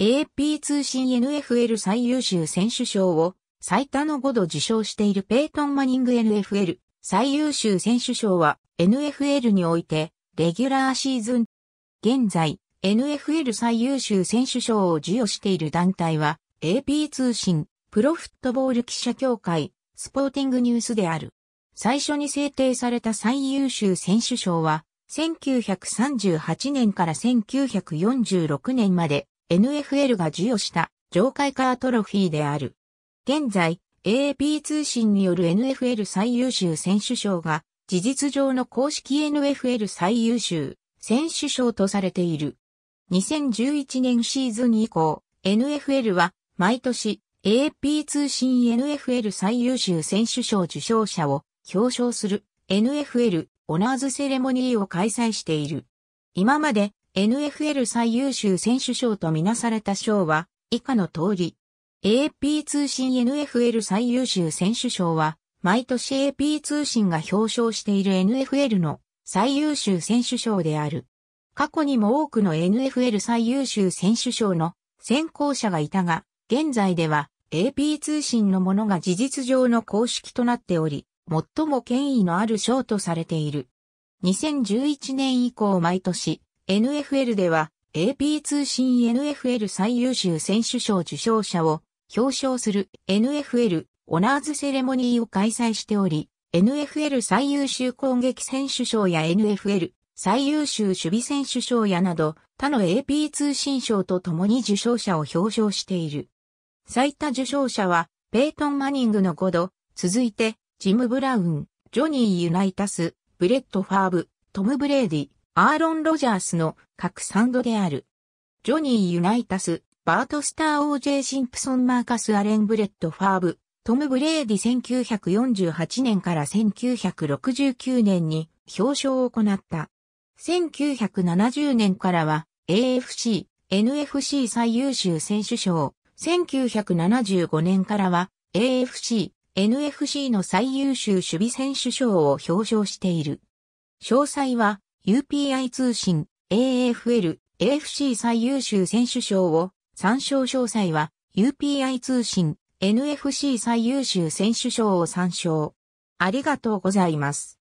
AP 通信 NFL 最優秀選手賞を最多の5度受賞しているペイトン・マニング NFL 最優秀選手賞は NFL においてレギュラーシーズン。現在 NFL 最優秀選手賞を授与している団体は AP 通信、プロフットボール記者協会、スポーティングニュースである。最初に制定された最優秀選手賞は1938年から1946年まで NFL が授与した上階カートロフィーである。現在、AP 通信による NFL 最優秀選手賞が事実上の公式 NFL 最優秀選手賞とされている。2011年シーズン以降、NFL は毎年 AP 通信 NFL 最優秀選手賞受賞者を表彰する NFL オナーズセレモニーを開催している。今まで NFL 最優秀選手賞とみなされた賞は以下の通り。AP 通信 NFL 最優秀選手賞は毎年 AP 通信が表彰している NFL の最優秀選手賞である。過去にも多くの NFL 最優秀選手賞の選考者がいたが、現在では AP 通信のものが事実上の公式となっており、最も権威のある賞とされている。2011年以降毎年、NFL では AP 通信 NFL 最優秀選手賞受賞者を表彰する NFL オナーズセレモニーを開催しており、NFL 最優秀攻撃選手賞や NFL 最優秀守備選手賞やなど他の AP 通信賞と共に受賞者を表彰している。最多受賞者はペイトン・マニングの5度、続いてジム・ブラウン、ジョニー・ユナイタス、ブレッド・ファーブ、トム・ブレーディ、アーロン・ロジャースの各3度である。ジョニー・ユナイタス、バート・スター・オージェイ・シンプソン・マーカス・アレン・ブレッド・ファーブ、トム・ブレーディ1948年から1969年に表彰を行った。1970年からは AFC、NFC 最優秀選手賞、1975年からは AFC、NFC の最優秀守備選手賞を表彰している。詳細は UPI 通信、AFL、AFC 最優秀選手賞を参照詳細は UPI 通信、NFC 最優秀選手賞を参照。ありがとうございます。